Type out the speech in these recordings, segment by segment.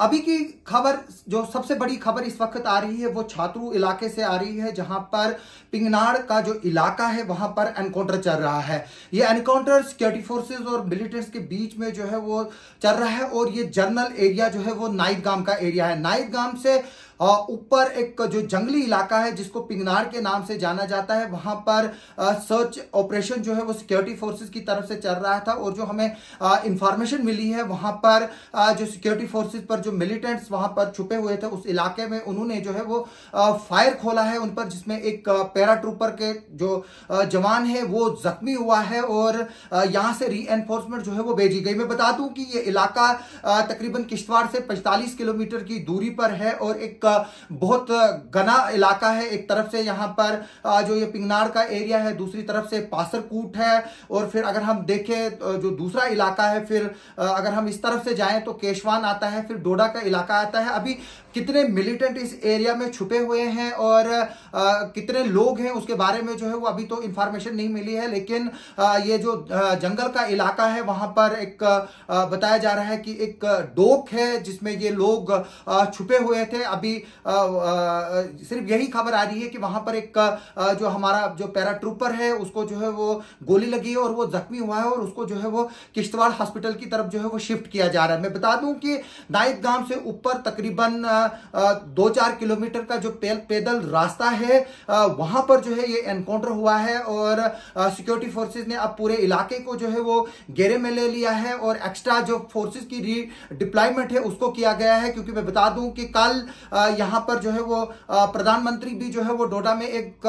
अभी की खबर, जो सबसे बड़ी खबर इस वक्त आ रही है, वो छात्रु इलाके से आ रही है, जहाँ पर पिंगनाड़ का जो इलाका है, वहाँ पर एनकाउंटर चल रहा है। ये एनकाउंटर सिक्योरिटी फोर्सेस और मिलिटेंट्स के बीच में जो है, वो चल रहा है, और ये जर्नल एरिया जो है, वो नाइट गाँव का एरिया है। नाइट गाँव से ऊपर एक जो जंगली इलाका है, जिसको पिंगनार के नाम से जाना जाता है, वहाँ पर सर्च ऑपरेशन जो है, वो सिक्योरिटी फोर्सेस की तरफ़ से चल रहा था और जो हमें इंफॉर्मेशन मिली है, वहाँ पर जो सिक्योरिटी फोर्सेस पर जो मिलिटेंट्स वहाँ पर छुपे हुए थे, उस इलाके में उन्होंने जो है, वो फायर खोला है उन पर, जिसमें एक पैरा ट्रूपर के जो जवान है, वो जख्मी हुआ है और यहाँ से री जो है, वो भेजी गई। मैं बता दूँ कि ये इलाका तकरीबन किश्तवाड़ से 45 किलोमीटर की दूरी पर है और एक बहुत घना इलाका है। एक तरफ़ से यहाँ पर जो ये पिंगनाड़ का एरिया है, दूसरी तरफ़ से पासरकूट है। और फिर अगर हम देखें जो दूसरा इलाका है, फिर अगर हम इस तरफ़ से जाएँ तो केशवान आता है, फिर डोडा का इलाका आता है। अभी कितने मिलिटेंट इस एरिया में छुपे हुए हैं और कितने लोग हैं, उसके बारे में जो है वो अभी तो इंफॉर्मेशन नहीं मिली है। लेकिन ये जो जंगल का इलाका है, वहाँ पर एक बताया जा रहा है कि एक डोक है, जिसमें ये लोग छुपे हुए थे। अभी सिर्फ़ यही खबर आ रही है कि वहाँ पर एक जो हमारा जो पैरा ट्रूपर है, उसको जो है वो गोली लगी है और वो जख्मी हुआ है और उसको जो है वो किश्तवाड़ हॉस्पिटल की तरफ़ जो है वो शिफ्ट किया जा रहा है। मैं बता दूँ कि नाइट गाँव से ऊपर तकरीबन दो चार किलोमीटर का जो पैदल रास्ता है वहाँ पर जो है ये एनकाउंटर हुआ है और सिक्योरिटी फोर्सेज ने अब पूरे इलाके को जो है वो घेरे में ले लिया है और एक्स्ट्रा जो फोर्सेज की री डिप्लॉयमेंट है उसको किया गया है। क्योंकि मैं बता दूँ कि कल यहाँ पर जो है वो प्रधानमंत्री भी जो है वो डोडा में एक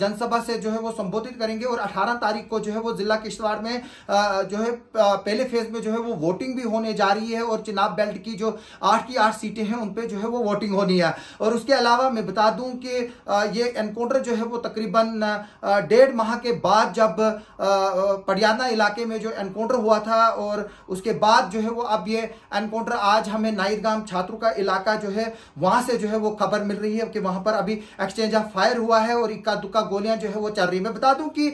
जनसभा से जो है वो संबोधित करेंगे और 18 तारीख को जो है वो जिला किश्तवाड़ में जो है पहले फ़ेज़ में जो है वो वोटिंग भी होने जा रही है और चिनाब बेल्ट की जो आठ की आठ सीटें हैं उन पर जो है वो वोटिंग होनी है। और उसके अलावा मैं बता दूँ कि ये एनकाउंटर जो है वो तकरीबन डेढ़ माह के बाद जब पडियाना इलाके में जो एनकाउंटर हुआ था और उसके बाद जो है वो अब ये एनकाउंटर आज हमें नाइदगाम छात्रों का इलाका जो है, वहाँ से जो है वो खबर मिल रही है कि वहाँ पर अभी एक्सचेंज ऑफ़ फायर हुआ है और इक्का दुक्का गोलियाँ जो है वो चल रही मैं बता दूँ कि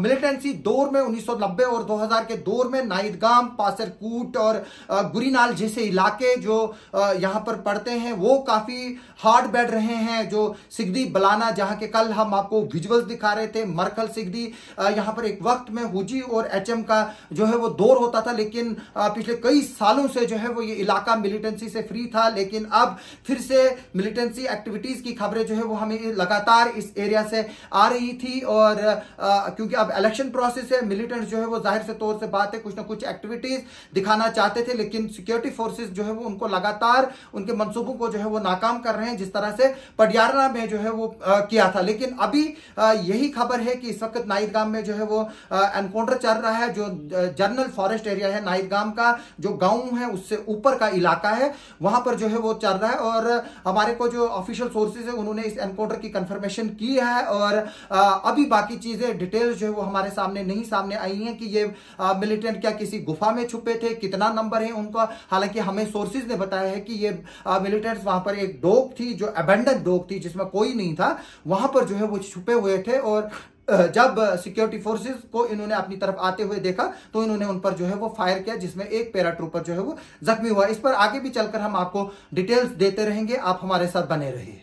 मिलिटेंसी दौर में 1990 और 2000 के दौर में नाइदगाम, पासरकूट और गुरीनाल जैसे इलाके जो यहाँ पर पड़ते हैं, वो काफ़ी हार्ड बैठ रहे हैं, जो सिगदी बलाना जहाँ के कल हम आपको विजुअल्स दिखा रहे थे मरखल सिगदी यहाँ पर एक वक्त में हुजी और एचएम का जो है वो दौर होता था, लेकिन पिछले कई सालों से जो है वो ये इलाका मिलिटेंसी से फ्री था, लेकिन अब फिर से मिलिटेंसी एक्टिविटीज़ की खबरें जो है वो हमें लगातार इस एरिया से आ रही थी और क्योंकि अब इलेक्शन प्रोसेस है मिलिटेंट जो है वो ज़ाहिर से तौर से बात है कुछ ना कुछ एक्टिविटीज़ दिखाना चाहते थे लेकिन सिक्योरिटी फोर्सेस जो है वो उनको लगातार उनके मंसूबों को जो है वो नाकाम कर रहे हैं जिस तरह से पटियाला में जो है वो आ, किया था। लेकिन अभी आ, यही खबर है कि इस वक्त नाइदगाम में जो है वो एनकाउंटर चल रहा है जो जर्नल फॉरेस्ट एरिया है नाइदगाम का जो गाँव है उससे ऊपर का इलाका है वहाँ पर जो है वो चल रहा है और हमारे को जो ऑफिशियल सोर्सेज है, उन्होंने इस एनकाउंटर की कंफर्मेशन की है और अभी बाकी चीज़ें डिटेल्स जो है वो हमारे सामने नहीं सामने आई हैं कि ये मिलिटेंट क्या किसी गुफा में छुपे थे, कितना नंबर है उनका। हालाँकि हमें सोर्सेज ने बताया है कि ये मिलिटेंट्स वहाँ पर एक डोग थी, जो अबेंडन डोग थी, जिसमें कोई नहीं था। वहाँ पर जो है वो छुपे हुए थे और जब सिक्योरिटी फोर्सेस को इन्होंने अपनी तरफ़ आते हुए देखा तो इन्होंने उन पर जो है वो फायर किया, जिसमें एक पैराट्रूपर जो है वो जख्मी हुआ। इस पर आगे भी चलकर हम आपको डिटेल्स देते रहेंगे। आप हमारे साथ बने रहिए।